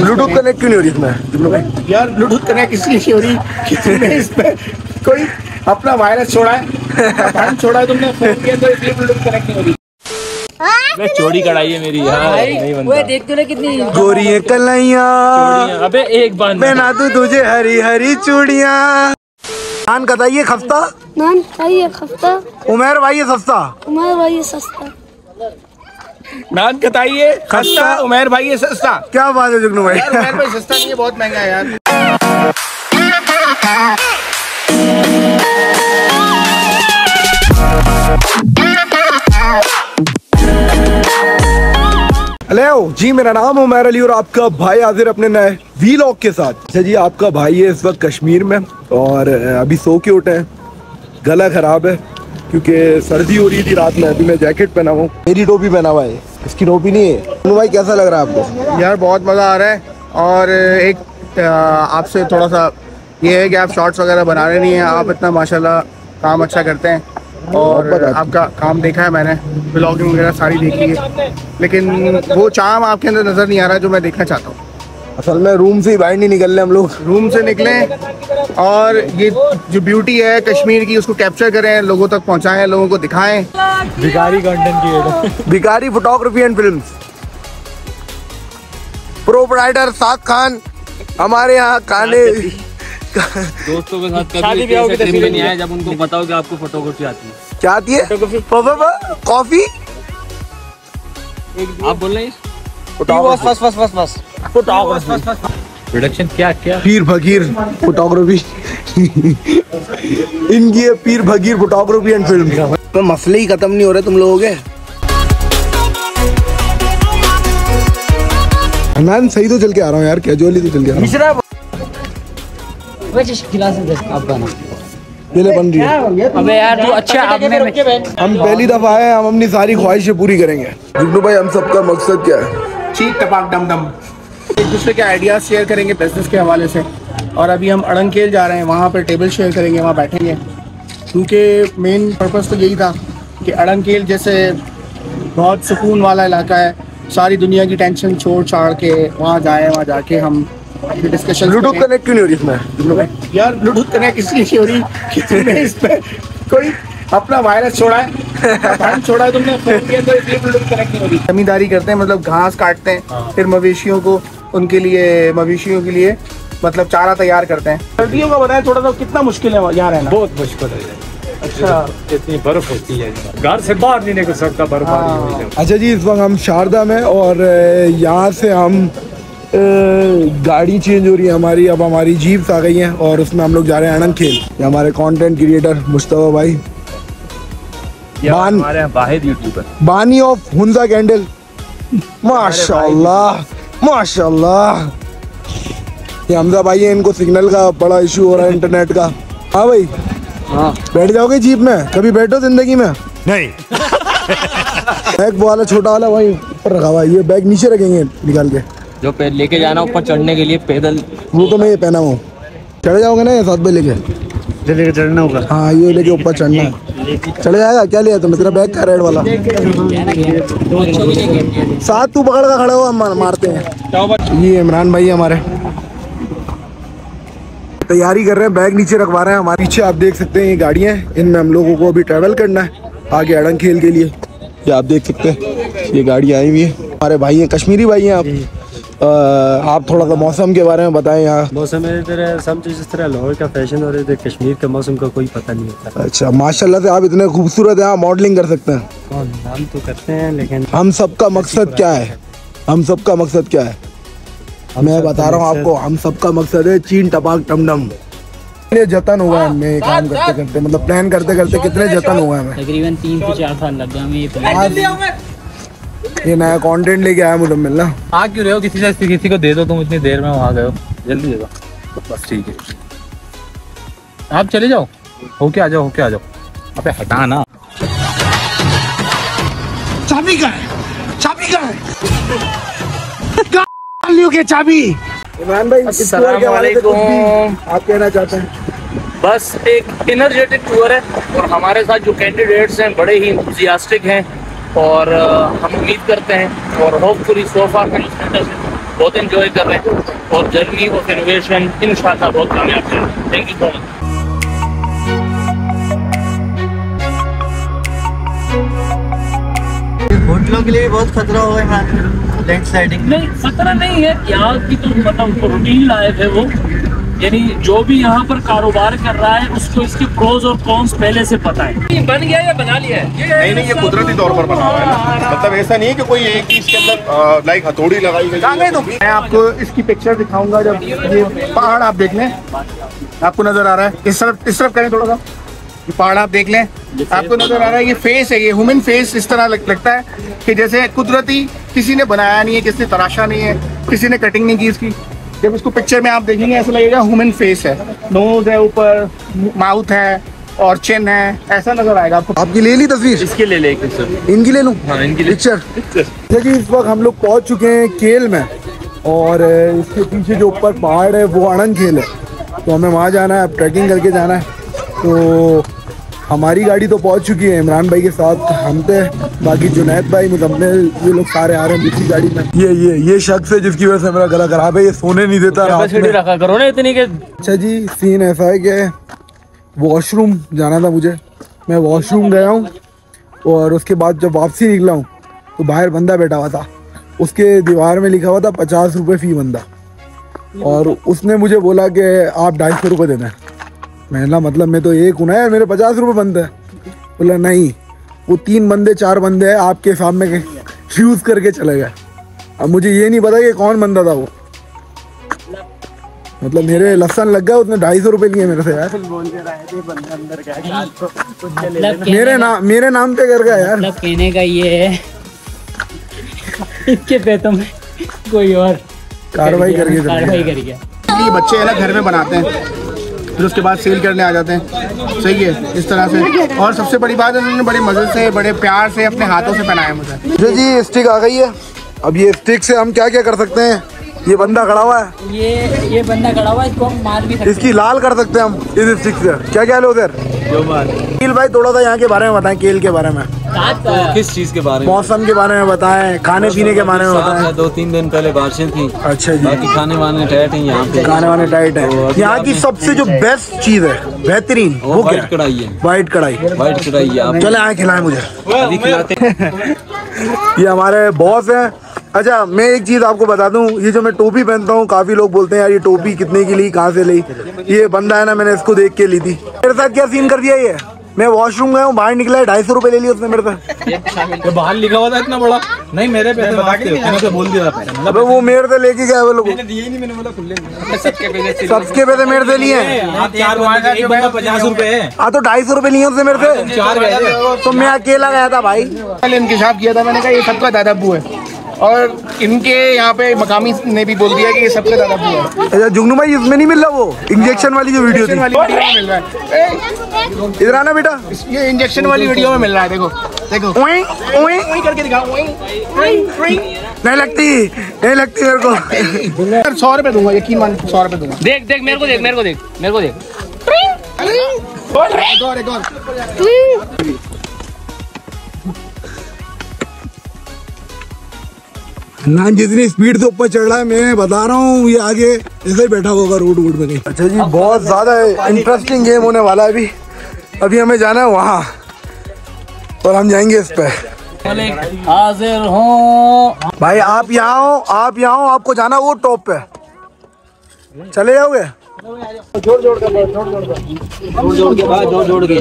Bluetooth connect क्यों नहीं हो रही इसमें? यार ब्लूटूथ कनेक्ट इसलिए नहीं हो रही कि तुमने इस पे कोई अपना वायरस छोड़ा है। छोड़ा है तुमने फ़ोन के अंदर इसलिए ब्लूटूथ कनेक्ट नहीं हो रही। मैं चोरी कढ़ाई है मेरी यार नहीं वो देख तो ले कितनी गोरी है कलाइया अबे एक बाँध पहना दूँ तुझे हरी हरी चूड़िया। नान बताइए खस्ता? नान ये खस्ता। उमेर भाई ये सस्ता उमेर भाई सस्ता। नान कताइए खस्ता? उमेर भाई ये सस्ता। क्या बात है जुगनू भाई? यार उमेर भाई सस्ता नहीं है बहुत महँगा है यार। हेलो जी मेरा नाम उमर अली और आपका भाई हाजिर अपने नए वीलॉग के साथ। अच्छा जी आपका भाई है इस वक्त कश्मीर में और अभी सो के उठे हैं। गला खराब है क्योंकि सर्दी हो रही थी रात में अभी मैं जैकेट पहना हुआ हूँ। मेरी टोपी पहना हुआ है। इसकी टोपी नहीं है। भाई कैसा लग रहा है आपको? यार बहुत मज़ा आ रहा है। और एक आपसे थोड़ा सा ये है कि आप शॉर्ट्स वगैरह बना रहे नहीं हैं। आप इतना माशाल्लाह काम अच्छा करते हैं। और आपका काम देखा है मैंने। ब्लॉगिंग वगैरह सारी देखी है। लेकिन वो चाम आपके अंदर नज़र नहीं आ रहा जो मैं देखना चाहता हूँ। असल में रूम से ही बाहर नहीं निकल रहे हम लोग। रूम से निकलें। और ये जो ब्यूटी है कश्मीर की उसको कैप्चर करें लोगों तक पहुंचाएँ लोगों को दिखाएँ। भिखारी कंटेंट की भिकारी photography and film proprietor Saad Khan हमारे यहाँ खाने दोस्तों के साथ शादी कभी ब्याह की तस्वीरें नहीं आया जब उनको बताओ कि आपको फोटोग्राफी आती है। क्या आती है? कॉफ़ी आप बोल रहे हैं बस बस बस बस प्रोडक्शन क्या क्या? पीर फकीर फोटोग्राफी इनकी है पीर फकीर फोटोग्राफी एंड फ़िल्म तो मसले ही खत्म नहीं हो रहे तुम लोगों के मैं सही तो चल के आ रहा हूँ यार कैजुअली तो चल के आ रहा हूँ। अब बना ये ले बन। रही है। अबे यार तू अच्छा मैं हम पहली दफ़ा आए हम अपनी सारी ख्वाहिशें पूरी करेंगे। जुगनू भाई हम सबका मकसद क्या है? चीक टपाक डम डम। एक दूसरे के आइडियाज़ शेयर करेंगे बिज़नेस के हवाले से। और अभी हम अड़ंकेल जा रहे हैं वहाँ पर टेबल शेयर करेंगे वहाँ बैठेंगे। क्योंकि मेन पर्पस तो यही था कि अड़ंकेल जैसे बहुत सुकून वाला इलाका है सारी दुनिया की टेंशन छोड़ छाड़ के वहाँ जाए वहाँ जाके हम डिस्कशन ब्लूटूथ कनेक्ट क्यों नहीं हो रही इसमें? यार ब्लूटूथ कनेक्ट इसलिए नहीं हो रही कि इस पे कोई अपना वायरस छोड़ा है छोड़ा है तुमने फ़ोन अंदर इसलिए ब्लूटूथ कनेक्ट नहीं हो रही। जमींदारी करते हैं मतलब घास काटते हैं। फिर मवेशियों को उनके लिए मवेशियों के लिए मतलब चारा तैयार करते हैं। सर्दियों का बताएँ थोड़ा सा कितना मुश्किल है यहाँ रहना? बहुत मुश्किल है। अच्छा। इतनी बर्फ़ होती है। घर से बाहर नहीं निकल सकता बर्फबारी हाँ। अच्छा जी इस वक्त हम शारदा में और यहाँ से हम गाड़ी चेंज हो रही है हमारी। अब हमारी जीप्स आ गई हैं और उसमें हम लोग जा रहे हैं अनंत खेल। ये हमारे कंटेंट क्रिएटर मुश्तबा भाई। बान- बानी ऑफ़ हुंजा कैंडल माशाल्लाह। माशाल्लाह। ये हमजा भाई है इनको सिग्नल का बड़ा इशू हो रहा है इंटरनेट का। हाँ भाई हाँ। बैठ जाओगे जीप में? कभी बैठो ज़िंदगी में? नहीं। बैग वो वाला छोटा वाला वहीं ऊपर रखा हुआ ये बैग नीचे रखेंगे निकाल के। जो पे लेके जाना ऊपर चढ़ने के लिए पैदल। वो तो मैं ये पहना हूँ। चढ़ जाओगे ना ये साथ में लेके? लेके चढ़ना होगा। हाँ ये लेके ऊपर चढ़ना है। चढ़ जाएगा क्या लिया तुमने तेरा बैग का रेड वाला? साथ तू पकड़ कर खड़ा हुआ मार, मारते हैं। ये इमरान भाई हमारे। तैयारी कर रहे हैं बैग नीचे रखवा रहे हैं हमारे। पीछे आप देख सकते हैं ये गाड़ियाँ हैं। इनमें हम लोगों को अभी ट्रैवल करना है आगे अड़ंग खेल के लिए। ये आप देख सकते हैं ये गाड़ी आई हुई है। हमारे भाई हैं कश्मीरी भाई हैं आप। आप थोड़ा सा मौसम के बारे में बताएँ यहाँ। मौसम इधर समझो जिस तरह लाहौर का फ़ैशन और इधर कश्मीर के मौसम का कोई पता नहीं होता। अच्छा माशाल्लाह से आप इतने खूबसूरत हैं आप मॉडलिंग कर सकते हैं। हम तो करते हैं लेकिन हम सबका मकसद क्या है? हम सबका मकसद क्या है? मैं बता रहा हूँ आपको हम सबका मकसद है चीन टपाक टमडम कितने जतन हुआ है हमें काम करते करते मतलब प्लान करते करते कितने जतन हुआ है तकरीबन तीन से चार साल लग गए हमें ये नया कंटेंट लेके आया मुजम्मिल ना आ क्यों रहे हो? किसी से किसी को दे दो तुम इतनी देर में वहाँ गए हो। जल्दी दे दो। बस ठीक है। आप चले जाओ। होके आ जाओ होके आ जाओ। अबे हटा ना। चाबी का है? चाबी का है? चाबी? इमरान भाई इस के हवाले से कुछ भी आप कहना चाहते हैं? बस एक इनर्जेटिक टूर है और हमारे साथ जो कैंडिडेट्स हैं बड़े ही इंथुजियास्टिक हैं। और हम उम्मीद करते हैं और होपफुली सोफा से बहुत एंजॉय कर रहे हैं और जर्नी ऑफ़ इनोवेशन इन बहुत कामयाब करें थैंक यू सो मच होटलों के लिए भी बहुत खतरा हुआ है लैंड स्लाइडिंग नहीं खतरा नहीं है यहाँ की तो मतलब रूटीन लाइफ है वो। यानी जो भी यहाँ पर कारोबार कर रहा है उसको इसके प्रोज और कॉन्स पहले से पता है। बन गया या बना लिया है? नहीं नहीं ये कुदरती तौर पर बना हुआ है। ना मतलब ऐसा नहीं है कि कोई एक चीज़ के अंदर लाइक हथौड़ी लगाई गई कहाँ मैं आपको इसकी पिक्चर दिखाऊँगा जब ये पहाड़ आप देख लें। आपको नज़र आ रहा है। इस तरफ़ इस तरफ़ करें थोड़ा सा। ये पहाड़ आप देख लें। आपको नज़र आ रहा है ये फेस है ये ह्यूमन फेस इस तरह लग, लगता है कि जैसे कुदरती किसी ने बनाया नहीं है किसी ने तराशा नहीं है किसी ने कटिंग नहीं की इसकी। जब इसको पिक्चर में आप देखेंगे ऐसा लगेगा ह्यूमन फेस है। नोज़ है ऊपर माउथ है और चिन है ऐसा नज़र आएगा आपको। आपकी ले ली तस्वीर? इसके ले सर इनकी ले लूँ? हाँ इनकी ले पिक्चर जी इस वक्त हम लोग पहुँच चुके हैं केल में और इसके पीछे जो ऊपर पहाड़ है वो अड़ंग खेल है। तो हमें वहाँ जाना है अब ट्रैकिंग करके जाना है। तो हमारी गाड़ी तो पहुँच चुकी है इमरान भाई के साथ हम थे बाकी जुनैद भाई मुजम्मिल ये लोग सारे आ रहे हैं दूसरी गाड़ी में। ये ये ये शख्स है जिसकी वजह से मेरा गला खराब है ये सोने नहीं देता रखा करो ना इतनी के। अच्छा जी सीन ऐसा है कि वॉशरूम जाना था मुझे। मैं वॉशरूम गया हूँ और उसके बाद जब वापसी निकला हूँ तो बाहर बंदा बैठा हुआ था। उसके दीवार में लिखा हुआ था पचास रुपये फ़ी बंदा। और उसने मुझे बोला कि आप ढाई सौ रुपये देना है। कहा मतलब मैं तो एक हूँ ना यार मेरे पचास रुपये बनते है। बोला नहीं वो तीन बंदे चार बंदे हैं आपके सामने यूज़ करके चले गए। अब मुझे ये नहीं पता कि कौन बंदा था वो। मतलब मेरे लसन लग गया उसने ढाई सौ रुपये लिए मेरे से यार। मतलब मेरे नाम मेरे नाम पे कर गया यार। मतलब कहने का ये है इसके पेटों में कोई और कार्रवाई करके कार्रवाई गए। कर गया। बच्चे है ना घर में बनाते हैं। फिर उसके बाद सेल करने आ जाते हैं। सही है, इस तरह से। और सबसे बड़ी बात है, उन्होंने बड़े मज़े से, बड़े प्यार से अपने हाथों से पहनाया मुझे। जी जी स्टिक आ गई है। अब ये स्टिक से हम क्या क्या कर सकते हैं? ये बंदा खड़ा हुआ है। ये ये बंदा खड़ा हुआ है इसको हम मार भी सकते इसकी लाल कर सकते हैं हम। इस स्टिक से। क्या क्या लो उधर केल भाई थोड़ा सा यहाँ के बारे में बताएँ केल के बारे में। हैं किस चीज़ के बारे में? मौसम के बारे में बताएँ खाने पीने के बारे में बताएँ। दो तीन दिन पहले बारिशें थी। अच्छा जी। बाकी खाने वाने ठहर हैं यहाँ पे। खाने वाने टाइट है। यहाँ की सबसे जो बेस्ट चीज़ है बेहतरीन वो वो क्या कढ़ाई है। वाइट कढ़ाई। वाइट कढ़ाई है आप चले आए खिलाएँ मुझे। ये हमारे बॉस हैं। अच्छा मैं एक चीज़ आपको बता दूँ ये जो मैं टोपी पहनता हूँ काफ़ी लोग बोलते हैं यार ये टोपी कितने की ली कहाँ से ली? ये बंदा है ना मैंने इसको देख के ली थी। मेरे साथ क्या सीन कर दिया ये? मैं वॉशरूम गया हूँ बाहर निकला है ढाई सौ रुपये ले लिया उसने मेरे से बाहर लिखा हुआ था इतना बड़ा? नहीं मेरे पैसे मैंने बोल दिया था अबे वो मेरे से लेके गया वो लोग। सबके पैसे मेरे से लिए हैं। पचास रुपए है। हाँ तो ढाई सौ रुपये लिए उसने मेरे से। चार गए थे। तो मैं अकेला गया था भाई। पहले इंकशाफ किया था मैंने कहा ये सबका दादा अबू है। और इनके यहाँ पे मकामी ने भी बोल दिया कि ये सबका दादा अबू है। अच्छा जुगनू भाई इसमें नहीं मिल रहा वो? इंजेक्शन वाली जो वीडियो थी। वाली वीडियो मिल रहा है। इधर आना बेटा। ये इंजेक्शन वाली वीडियो में मिल रहा है देखो देखो। ओए ओए। करके वहीं नहीं लगती नहीं लगती मेरे को। सौ रुपए दूँगा यकीन मान सौ रुपए दूँगा। देख देख मेरे को देख मेरे को देख मेरे को देख। एक और एक और ना जितनी स्पीड से ऊपर चढ़ रहा है मैं बता रहा हूँ ये आगे ऐसे ही बैठा होगा रोड वोड कहीं अच्छा जी बहुत ज़्यादा इंटरेस्टिंग गेम होने वाला है अभी। अभी हमें जाना है वहाँ और हम जाएँगे इस पे। हाजिर हूँ। भाई आप यहाँ हो आप यहाँ हो आपको जाना वो टॉप पे। चले जाओगे? जोड़ जोड़ के बाद जोड़ जोड़ के।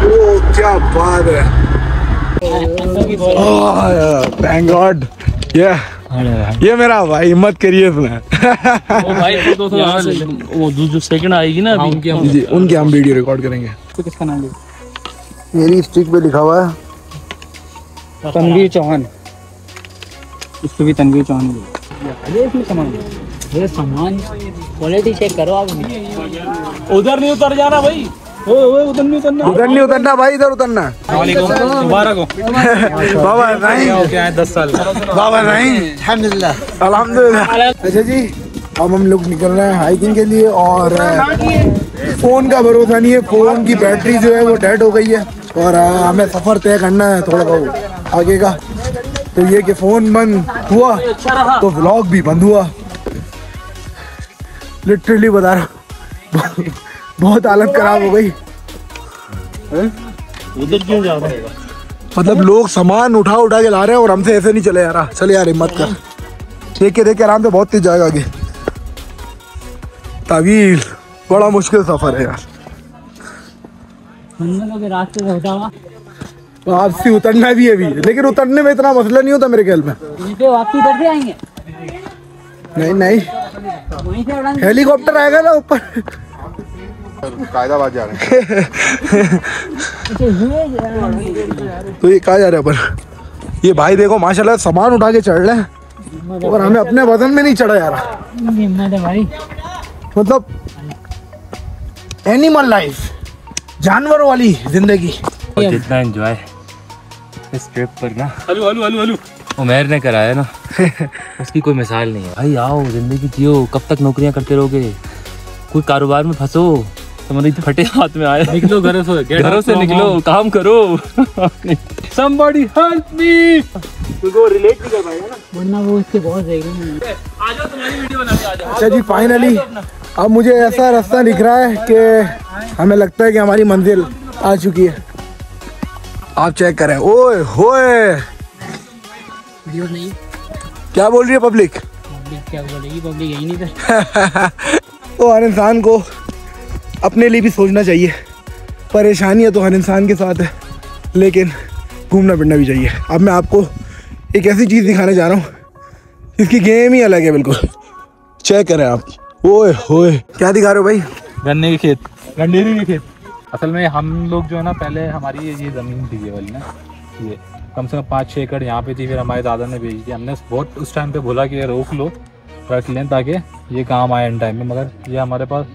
ओ क्या बात है। थैंक गॉड ये ये मेरा भाई हिम्मत करिए इसने वो भाई तो वो जो जो सेकंड आएगी ना अभी। जी जी उनके हम वीडियो रिकॉर्ड करेंगे। किसका नाम है? मेरी स्टिक पे लिखा हुआ है। तनवीर चौहान। इसको भी तनवीर चौहान ये इसमें सामान ये सामान क्वालिटी चेक करो आप। उधर नहीं उतर जाना भाई। उधर नहीं उतरना भाई इधर उतरना। बाबा नहीं। दस साल। बाबा नहीं। अल्हम्दुलिल्लाह। अल्हम्दुलिल्लाह। अच्छा जी अब हम लोग निकल रहे हैं हाइकिंग के लिए और फ़ोन का भरोसा नहीं है। फ़ोन की बैटरी जो है वो डेड हो गई है। और हमें सफ़र तय करना है थोड़ा बहुत आगे का। तो ये कि फ़ोन बंद हुआ तो व्लॉग भी बंद हुआ। लिटरली बता रहा हूँ। बहुत हालत खराब हो गई। उधर क्यों जा रहे हो? मतलब लोग सामान उठा उठा के ला रहे हैं और हमसे ऐसे नहीं चले यार। चले यार हिम्मत कर। देख के देख के आराम से बहुत तेज जाएगा आगे। तवील बड़ा मुश्किल सफ़र है यार। रास्ते से हुआ वापसी उतरना भी है अभी लेकिन उतरने में इतना मसला नहीं होता मेरे ख्याल में। वापसी इधर से आएँगे? नहीं नहीं। हेलीकॉप्टर आएगा ना ऊपर। कायदाबाद जा रहे हैं। तो ये कहा जा रहा है अपन? ये भाई देखो माशाल्लाह सामान उठा के चढ़ रहे हैं। और हमें अपने वज़न में नहीं चढ़ा जा रहा भाई मतलब एनिमल लाइफ जानवरों वाली ज़िंदगी। और जितना एंजॉय इस ट्रिप पर ना हलू हलू हलू हलू। उमेर ने कराया ना उसकी कोई मिसाल नहीं है। भाई आओ ज़िंदगी जियो कब तक नौकरियाँ करते रहोगे? कोई कारोबार में फंसो। तो मतलब फटे हाथ में आए। निकलो घरों से घरों से निकलो काम करो। Somebody help me! वरना वो उसके बहुत रहेगा अच्छा जी फाइनली अब मुझे ऐसा रास्ता दिख रहा है कि हमें लगता है कि हमारी मंजिल आ चुकी है। आप चेक करें। ओए होए। नहीं। क्या बोल रही है पब्लिक पब्लिक क्या बोलेगी? पब्लिक यही नहीं था तो हर इंसान को अपने लिए भी सोचना चाहिए। परेशानियाँ तो हर इंसान के साथ है, लेकिन घूमना फिरना भी चाहिए। अब मैं आपको एक ऐसी चीज़ दिखाने जा रहा हूँ इसकी गेम ही अलग है बिल्कुल। चेक करें आप। ओए, होए। क्या दिखा रहे हो भाई? गन्ने के खेत। गंडेरी के खेत। असल में हम लोग जो है ना, पहले हमारी ये ज़मीन थी ये वाली ना, ये कम से कम पाँच छः एकड़ यहाँ पे थी, फिर हमारे दादा ने बेच दी हमने बहुत उस टाइम पे बोला कि ये रोक लो, रख लें ताकि ये काम आए इन टाइम में मगर ये हमारे पास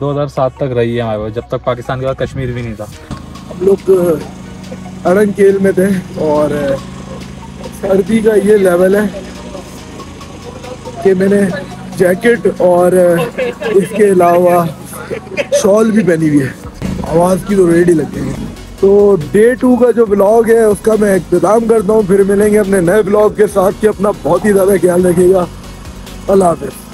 2007 तक रही है हमारे जब तक पाकिस्तान के बाद कश्मीर भी नहीं था। हम लोग अरंकेल में थे और सर्दी का ये लेवल है कि मैंने जैकेट और इसके अलावा शॉल भी पहनी हुई है। आवाज़ की तो रेडी गई तो डे टू का जो ब्लॉग है, उसका मैं इख्तिताम करता हूँ, फिर मिलेंगे अपने नए ब्लॉग के साथ कि अपना बहुत ही ज़्यादा ख्याल रखिएगा। अल्लाह हाफिज़।